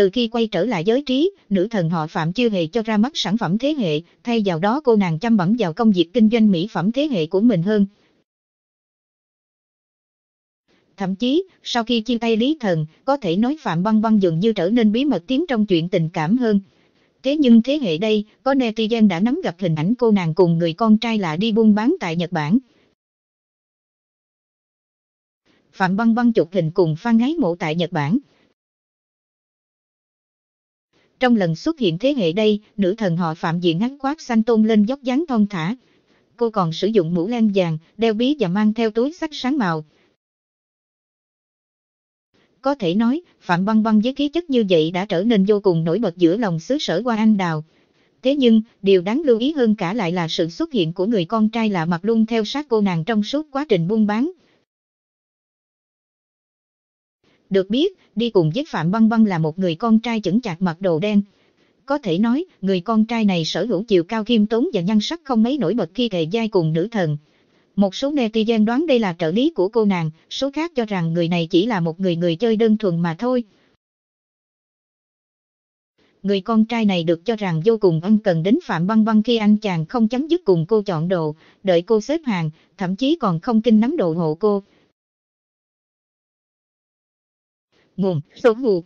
Từ khi quay trở lại giới trí, nữ thần họ Phạm chưa hề cho ra mắt sản phẩm thế hệ, thay vào đó cô nàng chăm bẩm vào công việc kinh doanh mỹ phẩm thế hệ của mình hơn. Thậm chí, sau khi chia tay Lý Thần, có thể nói Phạm Băng Băng dường như trở nên bí mật tiếng trong chuyện tình cảm hơn. Thế nhưng thế hệ đây, có netizen đã nắm gặp hình ảnh cô nàng cùng người con trai lạ đi buôn bán tại Nhật Bản. Phạm Băng Băng chụp hình cùng Phan Ngái Mộ tại Nhật Bản. Trong lần xuất hiện thế hệ đây, nữ thần họ Phạm diện ngắn quát xanh tôn lên dốc dáng thon thả. Cô còn sử dụng mũ len vàng, đeo bí và mang theo túi sách sáng màu. Có thể nói, Phạm Băng Băng với khí chất như vậy đã trở nên vô cùng nổi bật giữa lòng xứ sở qua anh đào. Thế nhưng, điều đáng lưu ý hơn cả lại là sự xuất hiện của người con trai lạ mặt luôn theo sát cô nàng trong suốt quá trình buôn bán. Được biết, đi cùng với Phạm Băng Băng là một người con trai chững chạc mặc đồ đen. Có thể nói, người con trai này sở hữu chiều cao khiêm tốn và nhan sắc không mấy nổi bật khi kề vai cùng nữ thần. Một số netizen đoán đây là trợ lý của cô nàng, số khác cho rằng người này chỉ là một người người chơi đơn thuần mà thôi. Người con trai này được cho rằng vô cùng ân cần đến Phạm Băng Băng khi anh chàng không chấm dứt cùng cô chọn đồ, đợi cô xếp hàng, thậm chí còn không kinh nắm đồ hộ cô. 梦生物